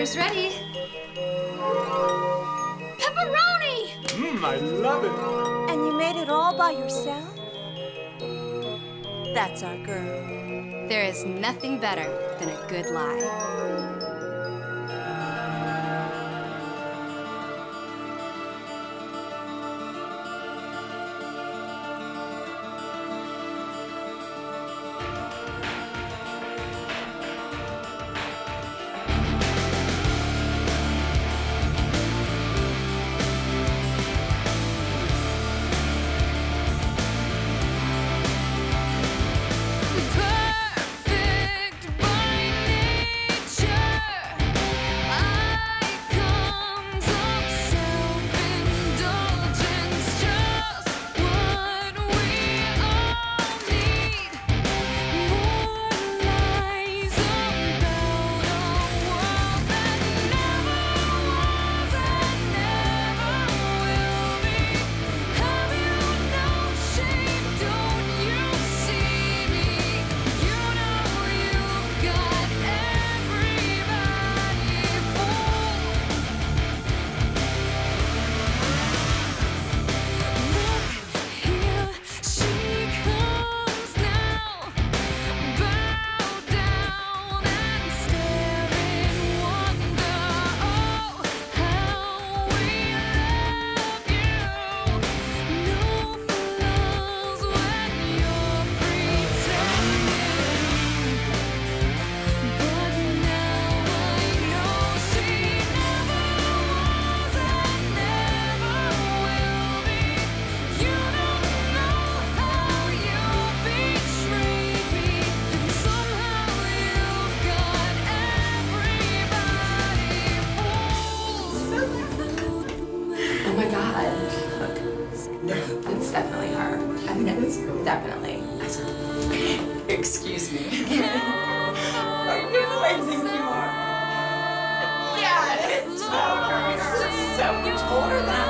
Dinner's ready. Pepperoni! Mmm, I love it. And you made it all by yourself? That's our girl. There is nothing better than a good lie. It's definitely her. I mean, it's definitely. Excuse me. I know, I think you are. Yeah, it's so her. You're so much older than